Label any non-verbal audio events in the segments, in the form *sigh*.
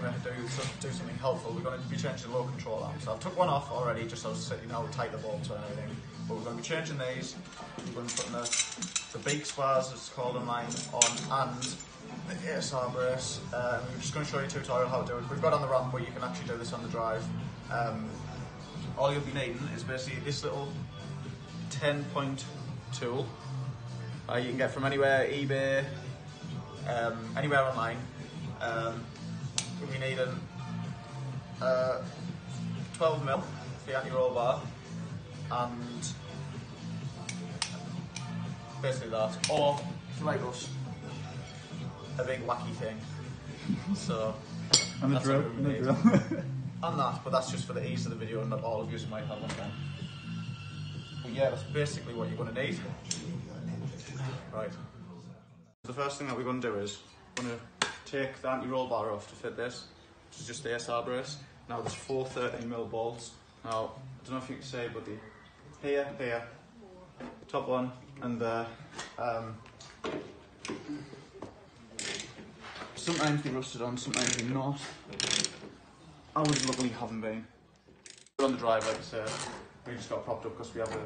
going to do do something helpful. We're going to be changing the low control arm. So I've took one off already, just so you know how tight the bolts and everything. But we're going to be changing these. We're going to be putting the, the Beaks bars, as it's called online, on, and the ASR brace. Um, we're just going to show you a tutorial how to do it. We've got on the ramp, but you can actually do this on the drive. Um, all you'll be needing is basically this little 10 point tool. Uh, you can get from anywhere, eBay, um, anywhere online. Um, we'll be needing uh, 12 mil for the anti-roll bar and basically that. Or, if you like us, a big wacky thing. So, And the drill. what we And the need. drill. *laughs* and that, but that's just for the ease of the video and not all of you might have one then. But yeah, that's basically what you're going to need. Right. The first thing that we're going to do is we're going to take the anti-roll bar off to fit this, which is just the ASR brace. Now there's four 13mm bolts. Now, I don't know if you can see, but the here, here, top one, and the um, sometimes they rusted on, sometimes they're not. I would luckily haven't been. We're on the drive, like I said, we just got propped up because we have the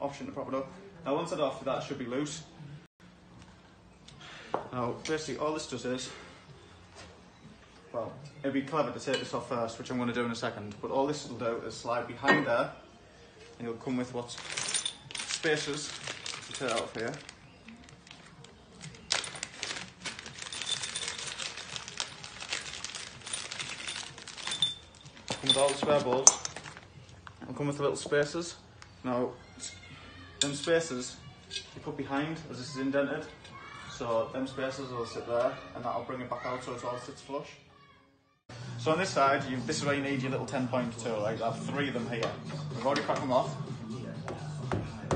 option to prop it up. Now once it's off, that should be loose. Now basically all this does is, well, it'd be clever to take this off first, which I'm going to do in a second, but all this will do is slide behind there, and you'll come with what's spaces to take out of here. come with all the spare balls. I'll come with the little spacers. Now, them spacers you put behind as this is indented. So them spaces will sit there and that'll bring it back out so it all sits flush. So on this side, you, this is where you need your little 10 point tool. Like, I have three of them here. We've already cracked them off.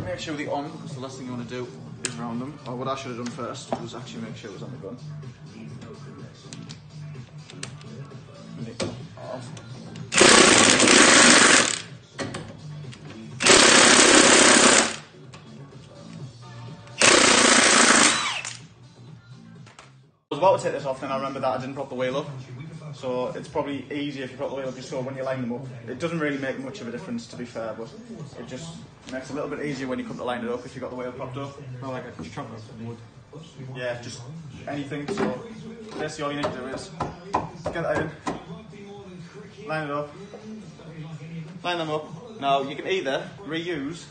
Make sure they're on because the last thing you want to do is round them. Or what I should have done first was actually make sure it was on the gun. I was about to take this off, then I remember that I didn't prop the wheel up. So it's probably easier if you prop the wheel just so when you line them up. It doesn't really make much of a difference to be fair, but it just makes it a little bit easier when you come to line it up if you've got the wheel propped up. Not like a of wood. Yeah, just anything. So basically all you need to do is get that in, line it up, line them up. Now you can either reuse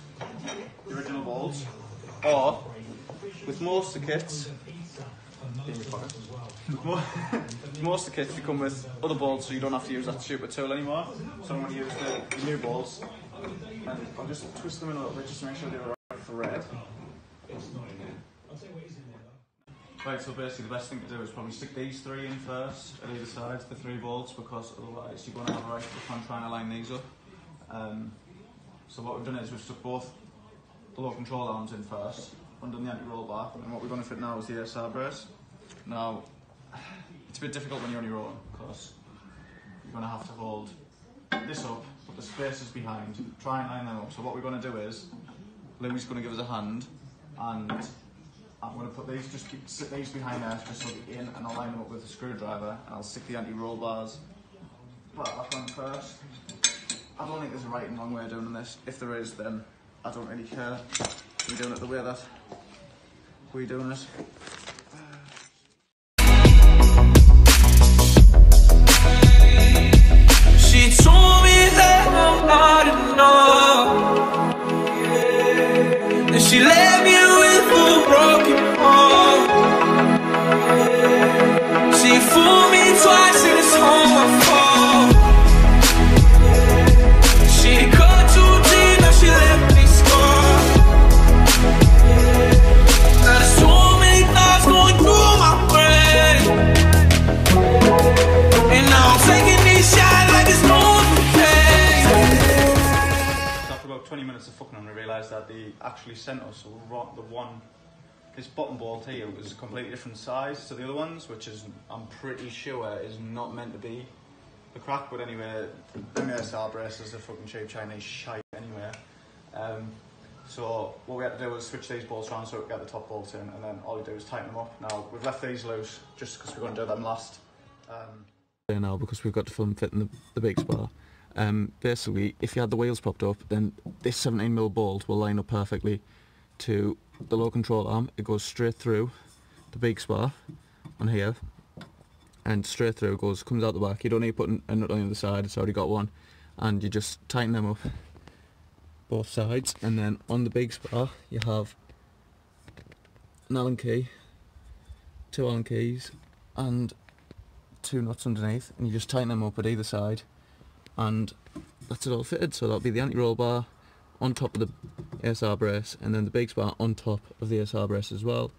the original balls or with most of the kits in your pocket. *laughs* Most of the kits they come with other balls so you don't have to use that stupid tool anymore. So I'm going to use the, new balls and I'll just twist them in a little bit just to make sure they're the right thread. Right, so basically the best thing to do is probably stick these three in first at either side, the three bolts, because otherwise you're going to have a right fun trying to line these up. Um, so what we've done is we've stuck both the low control arms in first, undone the anti-roll bar, and what we're going to fit now is the ASR brace. Now, it's a bit difficult when you're on your own, because you're going to have to hold this up, put the spaces behind, try and line them up. So what we're going to do is, Louis going to give us a hand, and I'm going to put these, just keep, sit these behind there, just so in, and I'll line them up with a screwdriver, and I'll stick the anti-roll bars back on first. I don't think there's a right and wrong way of doing this. If there is, then I don't really care. We're doing it the way that we're doing it. That they actually sent us the one, this bottom bolt here was a completely different size to the other ones, which is, I'm pretty sure, is not meant to be the crack, but anyway, ASR braces are fucking cheap Chinese shite anyway. Um, So what we had to do was switch these bolts around so we get the top bolts in, and then all you do is tighten them up. Now we've left these loose just because we're going to do them last. Um, now because we've got to film fitting the, the big spar. Um, basically, if you had the wheels propped up, then this 17mm bolt will line up perfectly to the low control arm. It goes straight through the big spar on here, and straight through goes comes out the back. You don't need to put a nut on the other side; it's already got one, and you just tighten them up both sides, and then on the big spar you have an Allen key, two Allen keys, and two nuts underneath and you just tighten them up at either side and that's it all fitted so that'll be the anti-roll bar on top of the ASR brace and then the big spar on top of the ASR brace as well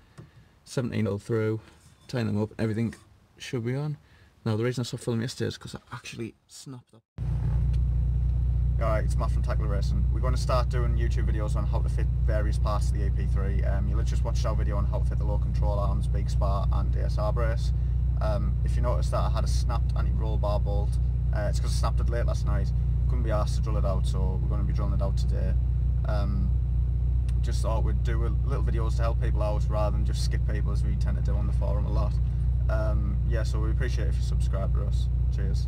17 all through tighten them up everything should be on now the reason I stopped filming yesterday is because I actually snapped up Alright, it's Matt from Tactical Racing. We're going to start doing YouTube videos on how to fit various parts of the EP3. Um, you'll just watch our video on how to fit the low control arms, big spar and ASR brace. Um, if you notice that I had a snapped anti-roll bar bolt, uh, it's because I snapped it late last night. Couldn't be asked to drill it out, so we're going to be drilling it out today. Um, just thought we'd do little videos to help people out rather than just skip people as we tend to do on the forum a lot. Um, yeah, so we appreciate if you subscribe to us. Cheers.